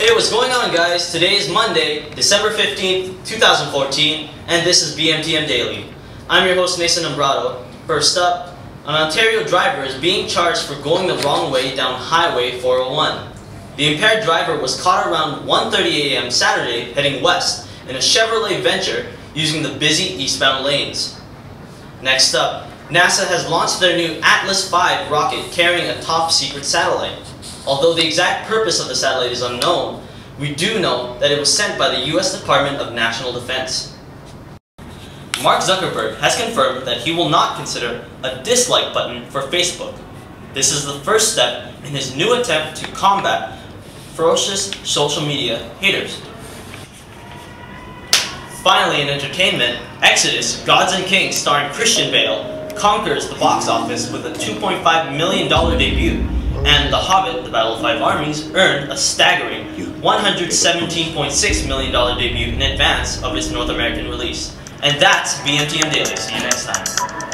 what's going on guys? Today is Monday, December 15th, 2014, and this is BMTM Daily. I'm your host Mason Umbrato. First up, an Ontario driver is being charged for going the wrong way down Highway 401. The impaired driver was caught around 1.30 a.m. Saturday heading west in a Chevrolet Venture using the busy eastbound lanes. Next up, NASA has launched their new Atlas V rocket carrying a top secret satellite. Although the exact purpose of the satellite is unknown, we do know that it was sent by the US Department of National Defense. Mark Zuckerberg has confirmed that he will not consider a dislike button for Facebook. This is the first step in his new attempt to combat ferocious social media haters. Finally, in entertainment, Exodus, Gods and Kings starring Christian Bale conquers the box office with a $2.5 million debut and The Hobbit, The Battle of Five Armies, earned a staggering $117.6 million debut in advance of its North American release. And that's BMTM Daily. See you next time.